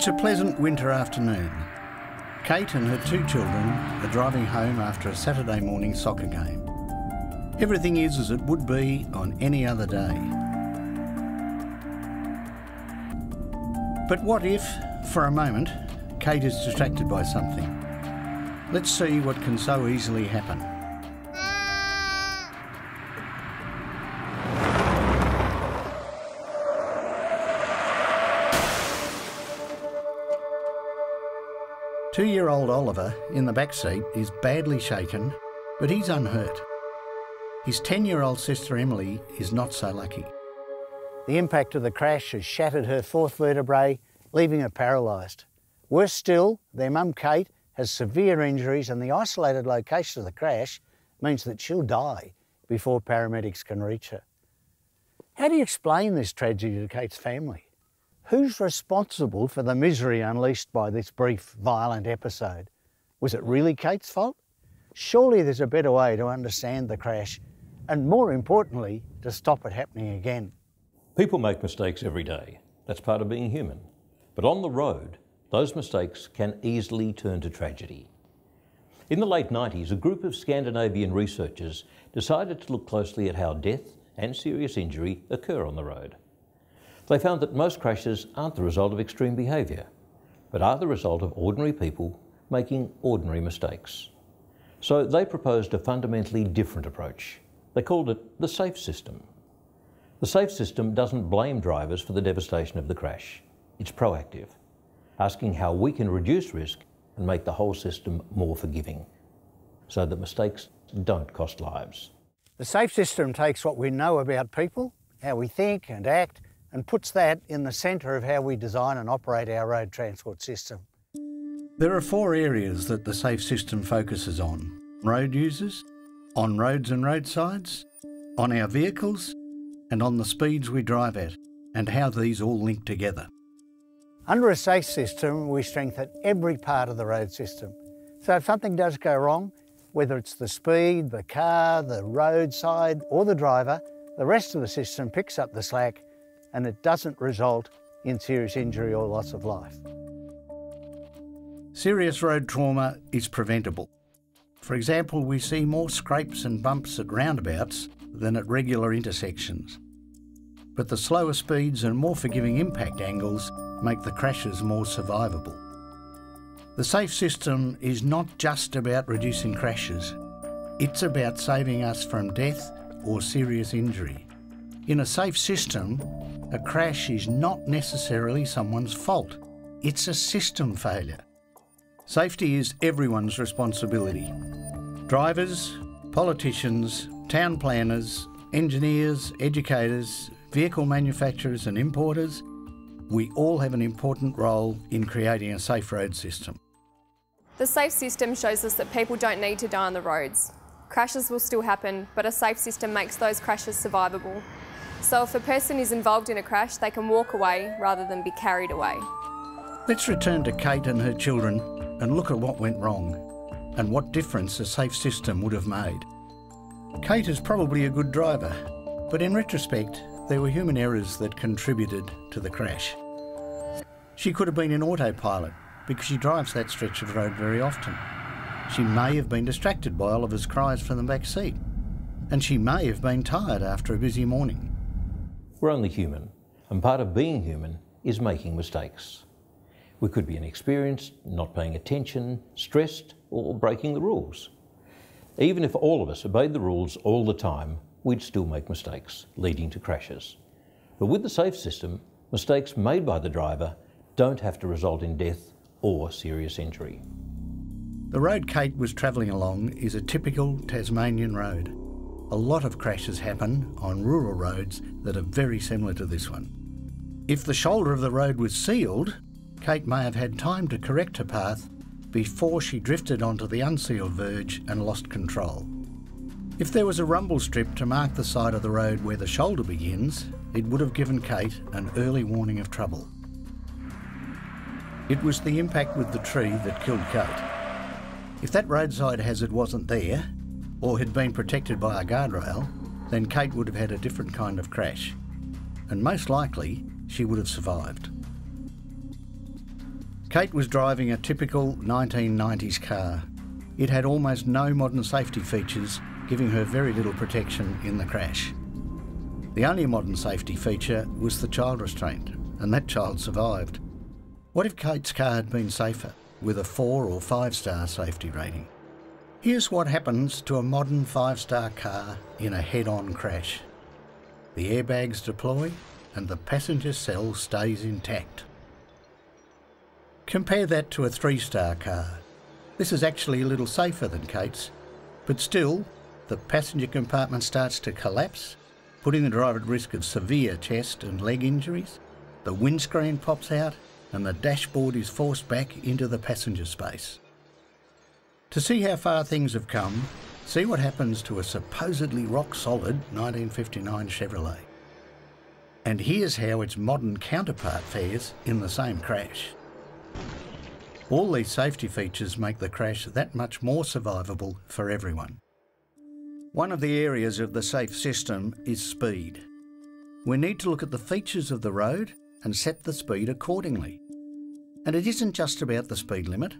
It's a pleasant winter afternoon. Kate and her two children are driving home after a Saturday morning soccer game. Everything is as it would be on any other day. But what if, for a moment, Kate is distracted by something? Let's see what can so easily happen. Two-year-old Oliver in the back seat is badly shaken, but he's unhurt. His 10-year-old sister Emily is not so lucky. The impact of the crash has shattered her fourth vertebrae, leaving her paralysed. Worse still, their mum Kate has severe injuries and the isolated location of the crash means that she'll die before paramedics can reach her. How do you explain this tragedy to Kate's family? Who's responsible for the misery unleashed by this brief, violent episode? Was it really Kate's fault? Surely there's a better way to understand the crash and, more importantly, to stop it happening again. People make mistakes every day. That's part of being human. But on the road, those mistakes can easily turn to tragedy. In the late 90s, a group of Scandinavian researchers decided to look closely at how death and serious injury occur on the road. They found that most crashes aren't the result of extreme behaviour, but are the result of ordinary people making ordinary mistakes. So they proposed a fundamentally different approach. They called it the SAFE system. The SAFE system doesn't blame drivers for the devastation of the crash. It's proactive, asking how we can reduce risk and make the whole system more forgiving so that mistakes don't cost lives. The SAFE system takes what we know about people, how we think and act, and puts that in the centre of how we design and operate our road transport system. There are four areas that the SAFE system focuses on. Road users, on roads and roadsides, on our vehicles, and on the speeds we drive at, and how these all link together. Under a SAFE system, we strengthen every part of the road system. So if something does go wrong, whether it's the speed, the car, the roadside, or the driver, the rest of the system picks up the slack and it doesn't result in serious injury or loss of life. Serious road trauma is preventable. For example, we see more scrapes and bumps at roundabouts than at regular intersections. But the slower speeds and more forgiving impact angles make the crashes more survivable. The SAFE system is not just about reducing crashes, it's about saving us from death or serious injury. In a safe system, a crash is not necessarily someone's fault. It's a system failure. Safety is everyone's responsibility. Drivers, politicians, town planners, engineers, educators, vehicle manufacturers and importers, we all have an important role in creating a safe road system. The safe system shows us that people don't need to die on the roads. Crashes will still happen, but a safe system makes those crashes survivable. So if a person is involved in a crash, they can walk away rather than be carried away. Let's return to Kate and her children and look at what went wrong and what difference a safe system would have made. Kate is probably a good driver, but in retrospect, there were human errors that contributed to the crash. She could have been in autopilot because she drives that stretch of road very often. She may have been distracted by Oliver's cries from the back seat, and she may have been tired after a busy morning. We're only human, and part of being human is making mistakes. We could be inexperienced, not paying attention, stressed, or breaking the rules. Even if all of us obeyed the rules all the time, we'd still make mistakes, leading to crashes. But with the SAFE system, mistakes made by the driver don't have to result in death or serious injury. The road Kate was travelling along is a typical Tasmanian road a lot of crashes happen on rural roads that are very similar to this one. If the shoulder of the road was sealed, Kate may have had time to correct her path before she drifted onto the unsealed verge and lost control. If there was a rumble strip to mark the side of the road where the shoulder begins, it would have given Kate an early warning of trouble. It was the impact with the tree that killed Kate. If that roadside hazard wasn't there, or had been protected by a guardrail, then Kate would have had a different kind of crash. And most likely, she would have survived. Kate was driving a typical 1990s car. It had almost no modern safety features, giving her very little protection in the crash. The only modern safety feature was the child restraint, and that child survived. What if Kate's car had been safer, with a four or five star safety rating? Here's what happens to a modern five star car in a head on crash the airbags deploy and the passenger cell stays intact. Compare that to a three star car. This is actually a little safer than Kate's, but still, the passenger compartment starts to collapse, putting the driver at risk of severe chest and leg injuries. The windscreen pops out and the dashboard is forced back into the passenger space. To see how far things have come, see what happens to a supposedly rock solid 1959 Chevrolet. And here's how its modern counterpart fares in the same crash. All these safety features make the crash that much more survivable for everyone. One of the areas of the safe system is speed. We need to look at the features of the road and set the speed accordingly. And it isn't just about the speed limit.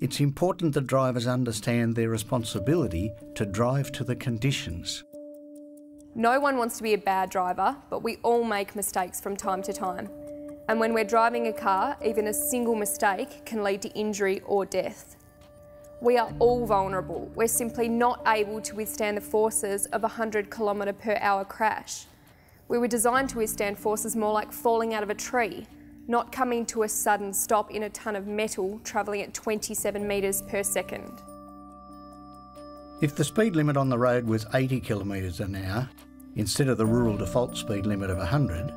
It's important that drivers understand their responsibility to drive to the conditions. No one wants to be a bad driver, but we all make mistakes from time to time. And when we're driving a car, even a single mistake can lead to injury or death. We are all vulnerable. We're simply not able to withstand the forces of a 100 kilometre per hour crash. We were designed to withstand forces more like falling out of a tree, not coming to a sudden stop in a ton of metal travelling at 27 metres per second. If the speed limit on the road was 80 kilometres an hour, instead of the rural default speed limit of 100,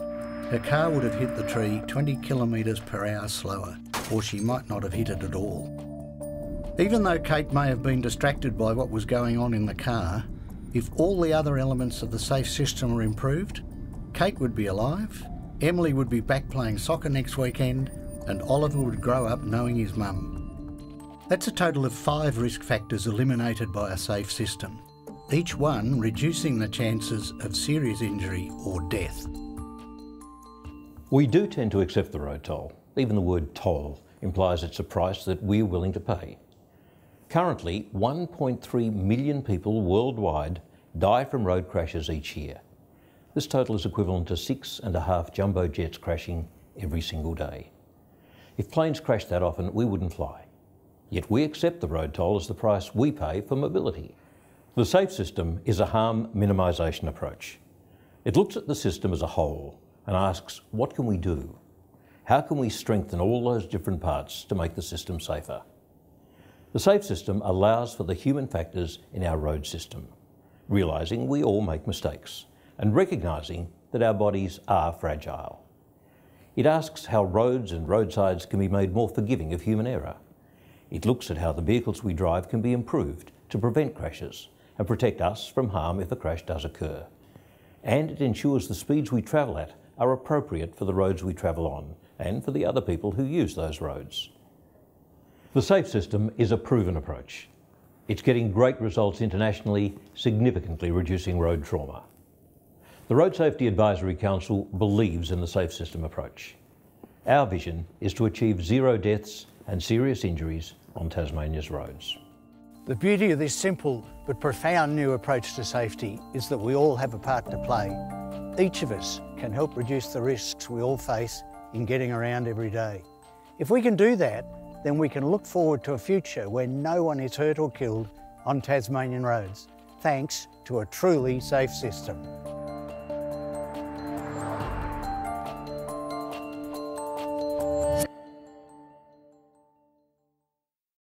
her car would have hit the tree 20 kilometres per hour slower, or she might not have hit it at all. Even though Kate may have been distracted by what was going on in the car, if all the other elements of the safe system were improved, Kate would be alive, Emily would be back playing soccer next weekend, and Oliver would grow up knowing his mum. That's a total of five risk factors eliminated by a safe system, each one reducing the chances of serious injury or death. We do tend to accept the road toll. Even the word toll implies it's a price that we're willing to pay. Currently, 1.3 million people worldwide die from road crashes each year. This total is equivalent to six and a half jumbo jets crashing every single day. If planes crashed that often, we wouldn't fly. Yet we accept the road toll as the price we pay for mobility. The SAFE system is a harm minimisation approach. It looks at the system as a whole and asks, what can we do? How can we strengthen all those different parts to make the system safer? The SAFE system allows for the human factors in our road system, realising we all make mistakes and recognising that our bodies are fragile. It asks how roads and roadsides can be made more forgiving of human error. It looks at how the vehicles we drive can be improved to prevent crashes and protect us from harm if a crash does occur. And it ensures the speeds we travel at are appropriate for the roads we travel on and for the other people who use those roads. The SAFE system is a proven approach. It's getting great results internationally, significantly reducing road trauma. The Road Safety Advisory Council believes in the SAFE system approach. Our vision is to achieve zero deaths and serious injuries on Tasmania's roads. The beauty of this simple but profound new approach to safety is that we all have a part to play. Each of us can help reduce the risks we all face in getting around every day. If we can do that, then we can look forward to a future where no one is hurt or killed on Tasmanian roads, thanks to a truly safe system.